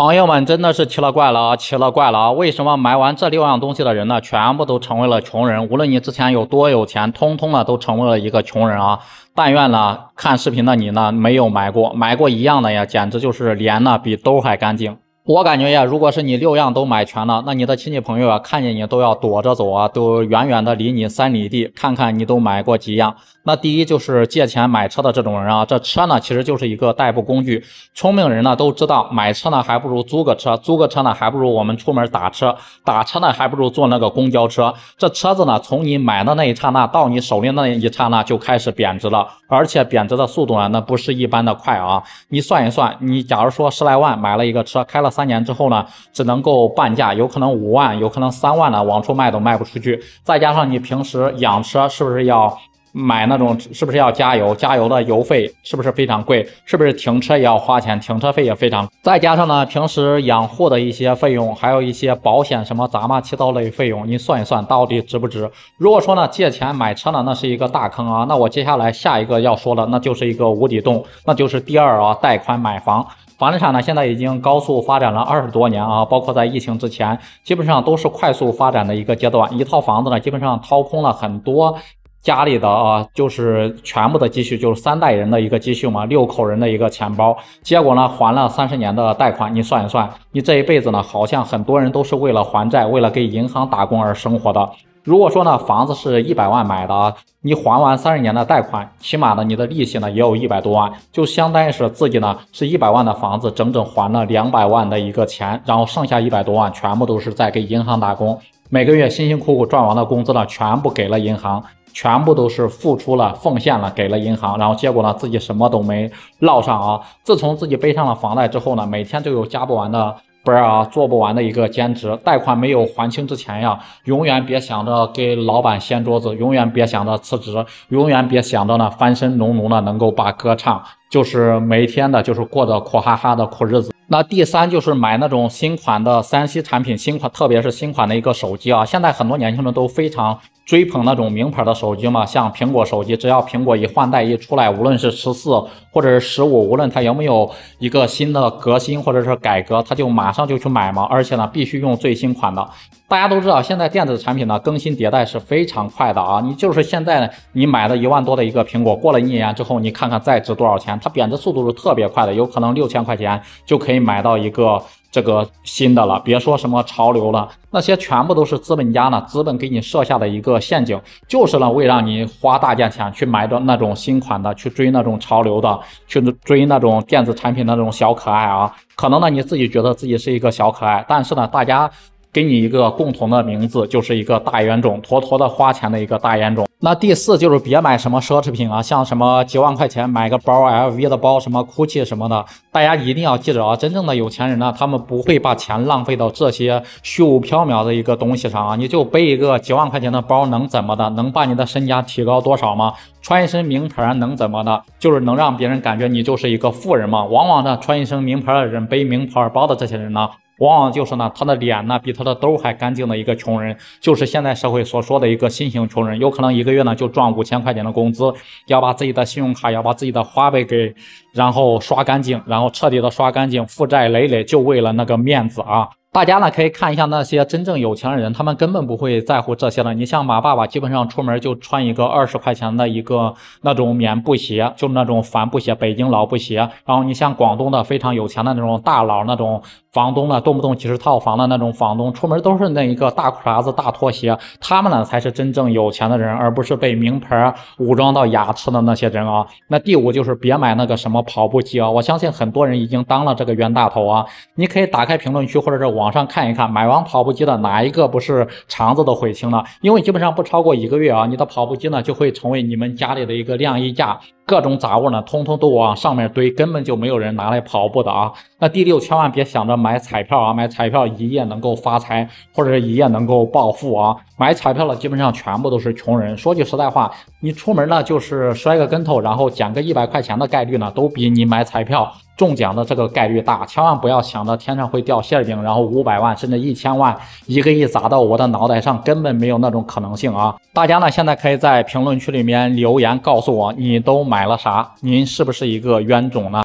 朋友们真的是奇了怪了啊，奇了怪了啊！为什么买完这六样东西的人呢，全部都成为了穷人？无论你之前有多有钱，通通呢都成为了一个穷人啊！但愿呢看视频的你呢没有买过，买过一样的呀，简直就是脸呢比兜还干净。我感觉呀，如果是你六样都买全了，那你的亲戚朋友啊，看见你都要躲着走啊，都远远的离你三里地，看看你都买过几样。那第一就是借钱买车的这种人啊，这车呢其实就是一个代步工具。聪明人呢都知道，买车呢还不如租个车，租个车呢还不如我们出门打车，打车呢还不如坐那个公交车。这车子呢从你买的那一刹那到你手里那一刹那就开始贬值了，而且贬值的速度呢那不是一般的快啊！你算一算，你假如说十来万买了一个车，开了。三年之后呢，只能够半价，有可能五万，有可能三万呢，往出卖都卖不出去。再加上你平时养车是不是要买那种，是不是要加油？加油的油费是不是非常贵？是不是停车也要花钱？停车费也非常。再加上呢，平时养护的一些费用，还有一些保险什么杂八七糟类费用，你算一算到底值不值？如果说呢，借钱买车呢，那是一个大坑啊。那我接下来下一个要说的，那就是一个无底洞，那就是第二啊，贷款买房。房地产呢，现在已经高速发展了二十多年啊，包括在疫情之前，基本上都是快速发展的一个阶段。一套房子呢，基本上掏空了很多家里的啊，就是全部的积蓄，就是三代人的一个积蓄嘛，六口人的一个钱包。结果呢，还了三十年的贷款，你算一算，你这一辈子呢，好像很多人都是为了还债，为了给银行打工而生活的。如果说呢，房子是一百万买的，你还完三十年的贷款，起码呢，你的利息呢也有一百多万，就相当于是自己呢是一百万的房子，整整还了两百万的一个钱，然后剩下一百多万全部都是在给银行打工，每个月辛辛苦苦赚完的工资呢，全部给了银行，全部都是付出了奉献了给了银行，然后结果呢，自己什么都没落上啊。自从自己背上了房贷之后呢，每天就有加不完的。不是啊，做不完的一个兼职，贷款没有还清之前呀，永远别想着给老板掀桌子，永远别想着辞职，永远别想着呢翻身农奴呢能够把歌唱，就是每天的，就是过着苦哈哈的苦日子。那第三就是买那种新款的三 C 产品，新款特别是新款的一个手机啊，现在很多年轻人都非常追捧那种名牌的手机嘛，像苹果手机，只要苹果一换代一出来，无论是十四或者是十五，无论它有没有一个新的革新或者是改革，它就马上就去买嘛，而且呢必须用最新款的。大家都知道，现在电子产品呢更新迭代是非常快的啊！你就是现在你买了一万多的一个苹果，过了一年之后，你看看再值多少钱，它贬值速度是特别快的，有可能六千块钱就可以买到一个这个新的了。别说什么潮流了，那些全部都是资本家呢，资本给你设下的一个陷阱，就是呢为让你花大价钱去买着那种新款的，去追那种潮流的，去追那种电子产品那种小可爱啊！可能呢你自己觉得自己是一个小可爱，但是呢大家。给你一个共同的名字，就是一个大冤种，妥妥的花钱的一个大冤种。那第四就是别买什么奢侈品啊，像什么几万块钱买个包，LV 的包，什么 GUCCI 什么的，大家一定要记着啊，真正的有钱人呢，他们不会把钱浪费到这些虚无缥缈的一个东西上啊。你就背一个几万块钱的包能怎么的？能把你的身家提高多少吗？穿一身名牌能怎么的？就是能让别人感觉你就是一个富人吗？往往呢，穿一身名牌的人，背名牌包的这些人呢。往往就是呢，他的脸呢比他的兜还干净的一个穷人，就是现在社会所说的一个新型穷人，有可能一个月呢就赚五千块钱的工资，要把自己的信用卡，要把自己的花呗给，然后刷干净，然后彻底的刷干净，负债累累，就为了那个面子啊。大家呢可以看一下那些真正有钱的人，他们根本不会在乎这些的。你像马爸爸，基本上出门就穿一个二十块钱的一个那种棉布鞋，就那种帆布鞋，北京老布鞋。然后你像广东的非常有钱的那种大佬，那种房东呢，动不动几十套房的那种房东，出门都是那一个大裤衩子、大拖鞋。他们呢才是真正有钱的人，而不是被名牌武装到牙齿的那些人啊。那第五就是别买那个什么跑步机啊！我相信很多人已经当了这个冤大头啊。你可以打开评论区或者是。网上看一看，买完跑步机的哪一个不是肠子都悔青了？因为基本上不超过一个月啊，你的跑步机呢就会成为你们家里的一个晾衣架，各种杂物呢通通都往上面堆，根本就没有人拿来跑步的啊。那第六，千万别想着买彩票啊，买彩票一夜能够发财，或者是一夜能够暴富啊。买彩票的基本上全部都是穷人。说句实在话，你出门呢就是摔个跟头，然后捡个一百块钱的概率呢，都比你买彩票。中奖的这个概率大，千万不要想着天上会掉馅饼，然后五百万甚至一千万、一个亿砸到我的脑袋上，根本没有那种可能性啊！大家呢现在可以在评论区里面留言告诉我，你都买买了啥？您是不是一个冤种呢？